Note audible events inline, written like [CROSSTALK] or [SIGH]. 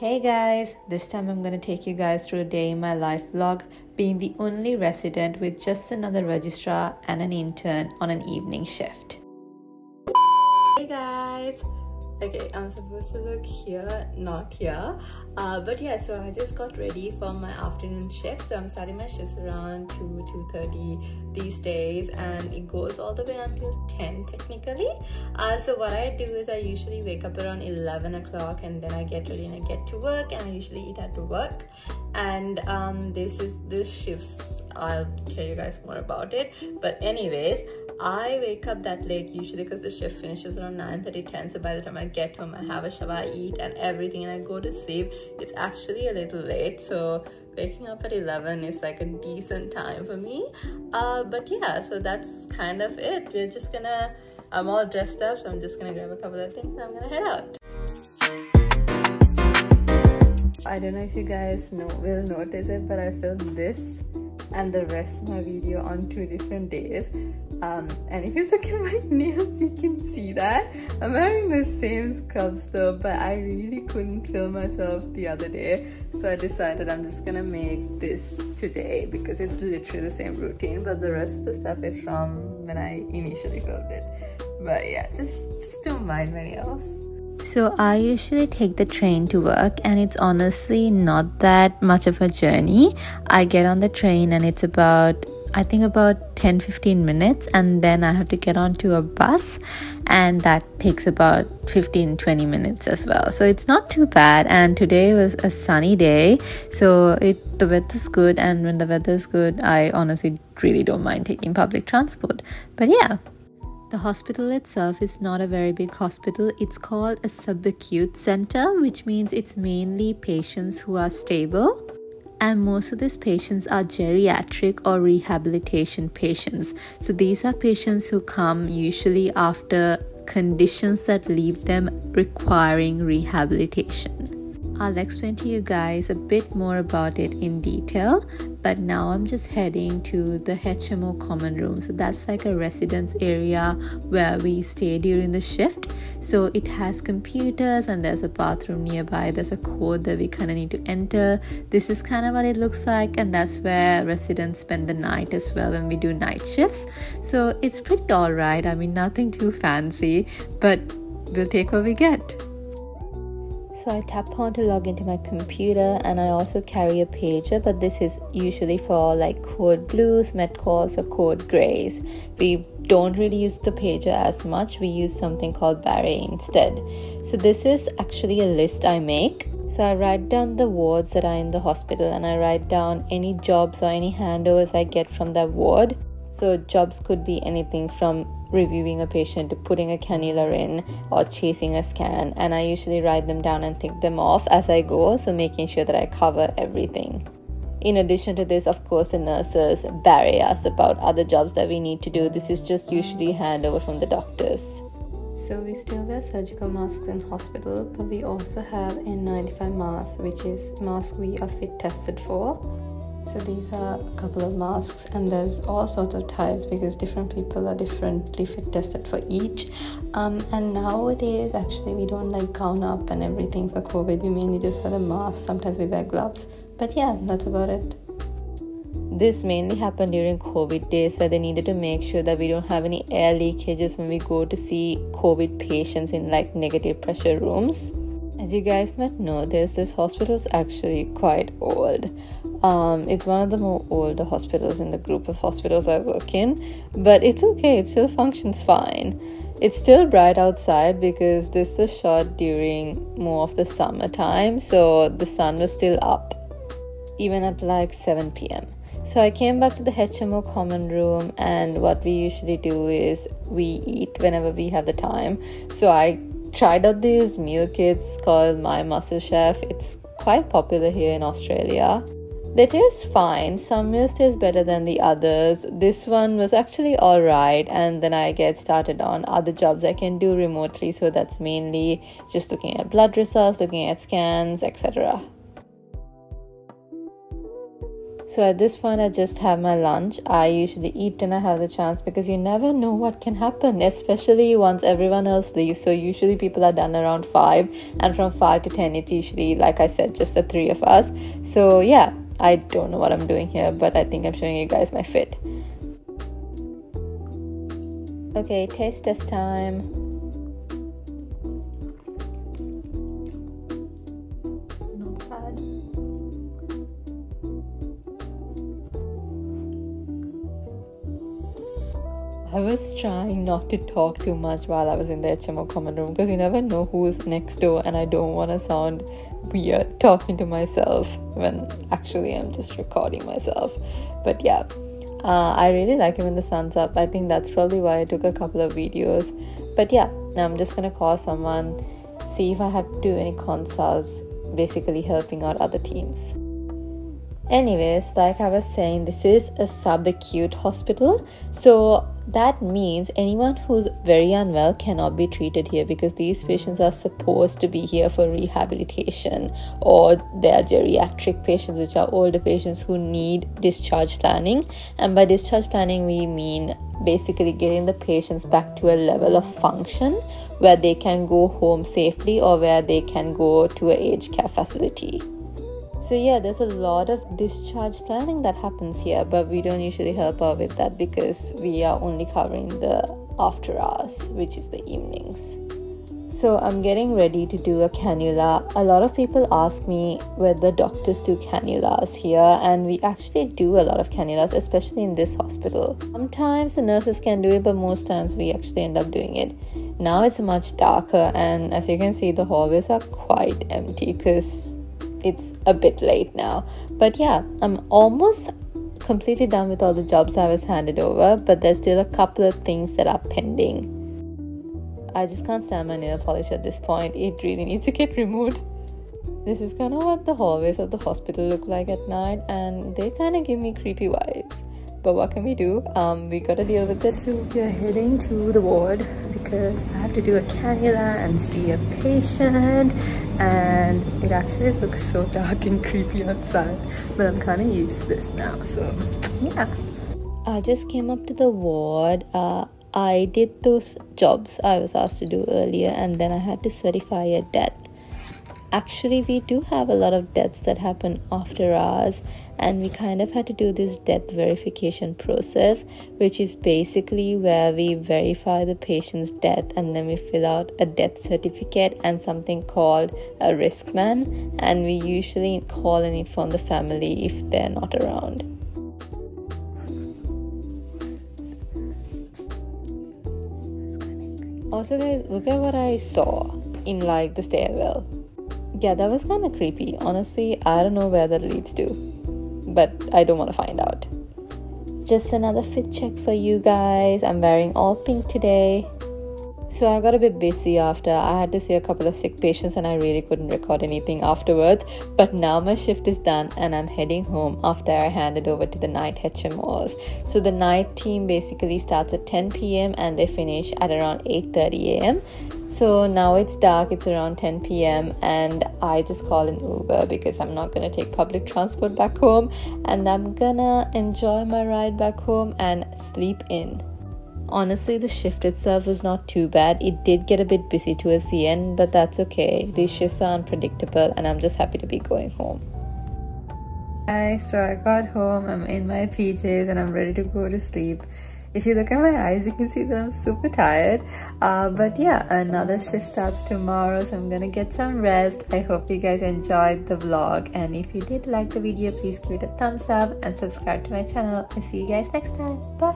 Hey guys, this time I'm gonna take you guys through a day in my life vlog, being the only resident with just another registrar and an intern on an evening shift. Hey guys! Okay, I'm supposed to look here, not here. Uh, but yeah, so I just got ready for my afternoon shift. So I'm starting my shifts around 2, 2.30 these days and it goes all the way until 10 technically. Uh, so what I do is I usually wake up around 11 o'clock and then I get ready and I get to work and I usually eat at work. And um, this is this shifts, I'll tell you guys more about it. But anyways, I wake up that late usually because the shift finishes around 9 30 10. So by the time I get home, I have a shower, I eat, and everything, and I go to sleep. It's actually a little late. So waking up at 11 is like a decent time for me. Uh, but yeah, so that's kind of it. We're just gonna, I'm all dressed up, so I'm just gonna grab a couple of things and I'm gonna head out. I don't know if you guys know will notice it, but I filmed this and the rest of my video on two different days um, and if you look at my [LAUGHS] nails you can see that. I'm wearing the same scrubs though but I really couldn't film myself the other day. So I decided I'm just gonna make this today because it's literally the same routine but the rest of the stuff is from when I initially filmed it. But yeah just just don't mind my nails so, I usually take the train to work, and it's honestly not that much of a journey. I get on the train, and it's about I think about 10 15 minutes, and then I have to get onto a bus, and that takes about 15 20 minutes as well. So, it's not too bad. And today was a sunny day, so it the weather's good, and when the weather's good, I honestly really don't mind taking public transport. But yeah, the hospital itself is not a very big hospital. It's called a subacute center, which means it's mainly patients who are stable. And most of these patients are geriatric or rehabilitation patients. So these are patients who come usually after conditions that leave them requiring rehabilitation. I'll explain to you guys a bit more about it in detail, but now I'm just heading to the HMO common room. So that's like a residence area where we stay during the shift. So it has computers and there's a bathroom nearby. There's a code that we kind of need to enter. This is kind of what it looks like, and that's where residents spend the night as well when we do night shifts. So it's pretty alright. I mean, nothing too fancy, but we'll take what we get. So I tap on to log into my computer and I also carry a pager, but this is usually for like code blues, MET calls, or code grays. We don't really use the pager as much, we use something called Barre instead. So this is actually a list I make. So I write down the wards that are in the hospital and I write down any jobs or any handovers I get from that ward. So jobs could be anything from reviewing a patient to putting a cannula in or chasing a scan and I usually write them down and tick them off as I go so making sure that I cover everything. In addition to this, of course, the nurses barre us about other jobs that we need to do. This is just usually handover from the doctors. So we still wear surgical masks in hospital, but we also have N95 mask, which is mask we are fit tested for. So these are a couple of masks, and there's all sorts of types because different people are differently fit tested for each. Um, and nowadays, actually, we don't like gown up and everything for COVID. We mainly just wear the mask. Sometimes we wear gloves, but yeah, that's about it. This mainly happened during COVID days where they needed to make sure that we don't have any air leakages when we go to see COVID patients in like negative pressure rooms. As you guys might notice, this hospital is actually quite old. Um, it's one of the more older hospitals in the group of hospitals I work in, but it's okay, it still functions fine. It's still bright outside because this was shot during more of the summertime, so the sun was still up, even at like 7 pm. So I came back to the HMO common room, and what we usually do is we eat whenever we have the time. So I tried out these meal kits called My Muscle Chef. It's quite popular here in Australia. They taste fine. Some meals taste better than the others. This one was actually alright, and then I get started on other jobs I can do remotely. So that's mainly just looking at blood results, looking at scans, etc. So at this point, I just have my lunch. I usually eat when I have the chance because you never know what can happen, especially once everyone else leaves. So usually people are done around 5, and from 5 to 10, it's usually, like I said, just the three of us. So yeah, I don't know what I'm doing here, but I think I'm showing you guys my fit. Okay, taste test time. I was trying not to talk too much while I was in the HMO common room because you never know who's next door, and I don't want to sound weird talking to myself when actually I'm just recording myself. But yeah, uh, I really like it when the sun's up. I think that's probably why I took a couple of videos. But yeah, now I'm just gonna call someone, see if I have to do any consults, basically helping out other teams. Anyways, like I was saying, this is a subacute hospital, so that means anyone who's very unwell cannot be treated here because these patients are supposed to be here for rehabilitation or they are geriatric patients, which are older patients who need discharge planning. And by discharge planning, we mean basically getting the patients back to a level of function where they can go home safely or where they can go to a aged care facility. So yeah, there's a lot of discharge planning that happens here, but we don't usually help out with that because we are only covering the after hours, which is the evenings. So I'm getting ready to do a cannula. A lot of people ask me whether doctors do cannulas here, and we actually do a lot of cannulas, especially in this hospital. Sometimes the nurses can do it, but most times we actually end up doing it. Now it's much darker, and as you can see, the hallways are quite empty because it's a bit late now. But yeah, I'm almost completely done with all the jobs I was handed over, but there's still a couple of things that are pending. I just can't stand my nail polish at this point. It really needs to get removed. This is kind of what the hallways of the hospital look like at night, and they kind of give me creepy vibes but what can we do? Um we gotta deal with it. So we're heading to the ward because i have to do a cannula and see a patient. And it actually looks so dark and creepy outside but i'm kind of used to this now so yeah. I just came up to the ward. Uh i did those jobs i was asked to do earlier and then i had to certify a death actually we do have a lot of deaths that happen after hours and we kind of had to do this death verification process which is basically where we verify the patient's death and then we fill out a death certificate and something called a RiskMan and we usually call and inform the family if they're not around. Also guys look at what i saw in like the stairwell yeah, that was kind of creepy. Honestly, I don't know where that leads to, but I don't want to find out. Just another fit check for you guys. I'm wearing all pink today. So I got a bit busy after. I had to see a couple of sick patients and I really couldn't record anything afterwards. But now my shift is done and I'm heading home after I handed over to the night HMOs. So the night team basically starts at 10 p.m. and they finish at around 8:30 a.m. So now it's dark, it's around 10 p.m., and I just call an Uber because I'm not gonna take public transport back home and I'm gonna enjoy my ride back home and sleep in. Honestly, the shift itself was not too bad. It did get a bit busy towards the end, but that's okay. These shifts are unpredictable, and I'm just happy to be going home. Hi, so I got home, I'm in my PJs, and I'm ready to go to sleep if you look at my eyes you can see that i'm super tired. Uh, but yeah another shift starts tomorrow so i'm gonna get some rest. I hope you guys enjoyed the vlog. And if you did like the video please give it a thumbs up and subscribe to my channel. I'll see you guys next time. Bye